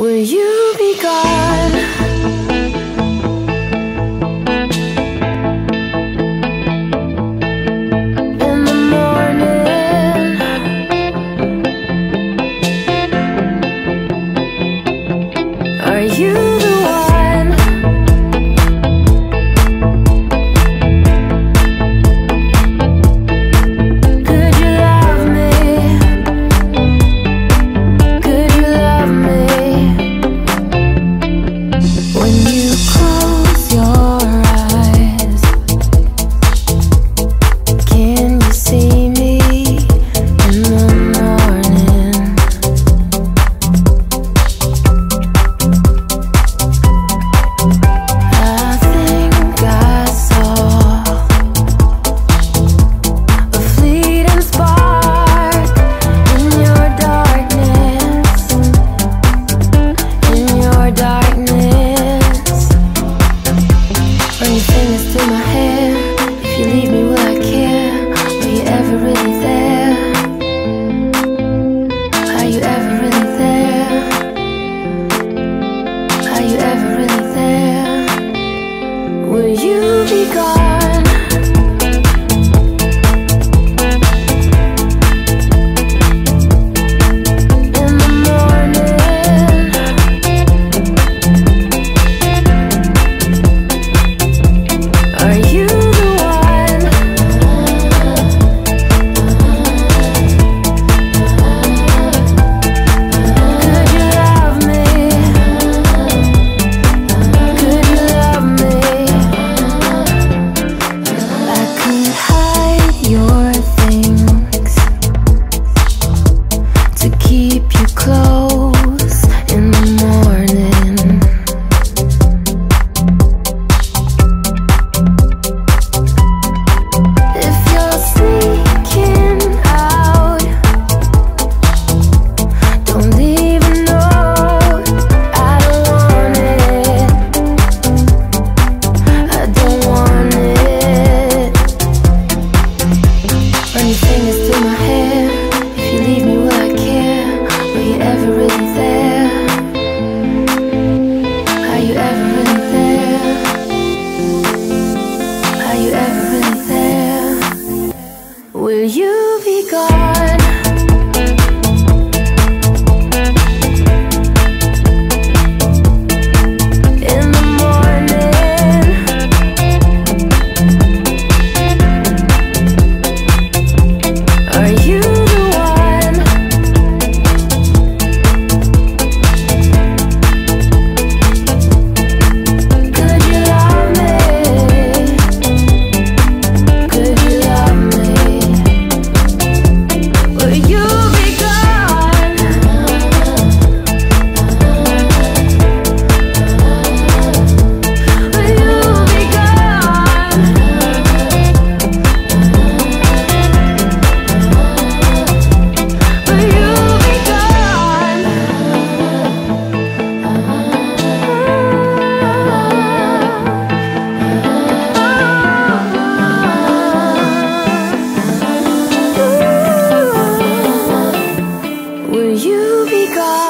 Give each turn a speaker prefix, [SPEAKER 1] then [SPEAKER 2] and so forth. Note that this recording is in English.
[SPEAKER 1] Will you be gone? gone fingers through my hair If you leave me, will I care? You ever really there? Are you ever really there? Are you ever really there? Will you be gone? will you be gone?